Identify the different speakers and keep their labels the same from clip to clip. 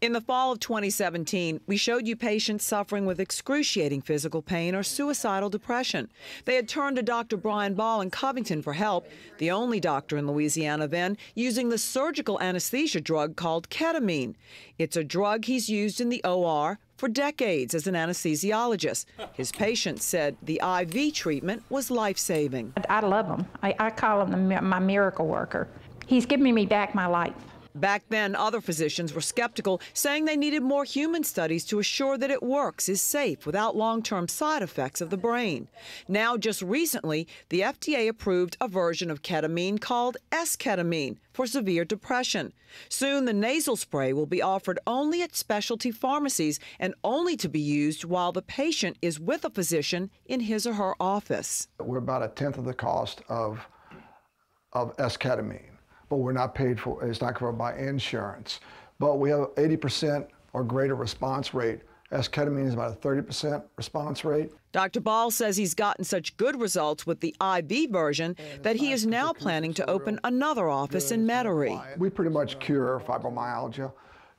Speaker 1: In the fall of 2017, we showed you patients suffering with excruciating physical pain or suicidal depression. They had turned to Dr. Brian Ball in Covington for help, the only doctor in Louisiana then using the surgical anesthesia drug called ketamine. It's a drug he's used in the OR for decades as an anesthesiologist. His patients said the IV treatment was life saving.
Speaker 2: I love him. I, I call him the, my miracle worker. He's giving me back my life.
Speaker 1: Back then, other physicians were skeptical, saying they needed more human studies to assure that it works, is safe, without long term side effects of the brain. Now, just recently, the FDA approved a version of ketamine called esketamine for severe depression. Soon, the nasal spray will be offered only at specialty pharmacies and only to be used while the patient is with a physician in his or her office.
Speaker 3: We're about a tenth of the cost of, of esketamine but we're not paid for, it's not covered by insurance. But we have 80% or greater response rate. esketamine is about a 30% response rate.
Speaker 1: Dr. Ball says he's gotten such good results with the IV version that he is now planning to open another office in Metairie.
Speaker 3: We pretty much cure fibromyalgia,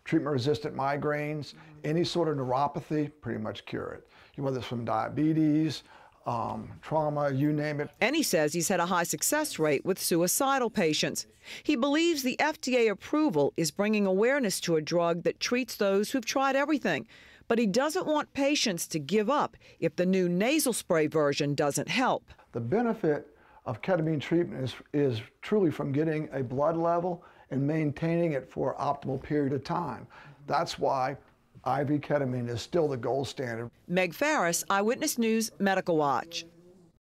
Speaker 3: treatment-resistant migraines, any sort of neuropathy, pretty much cure it. Whether it's from diabetes, um, trauma, you name it.
Speaker 1: And he says he's had a high success rate with suicidal patients. He believes the FDA approval is bringing awareness to a drug that treats those who've tried everything. But he doesn't want patients to give up if the new nasal spray version doesn't help.
Speaker 3: The benefit of ketamine treatment is, is truly from getting a blood level and maintaining it for an optimal period of time. That's why IV ketamine is still the gold standard.
Speaker 1: Meg Farris, Eyewitness News, Medical Watch.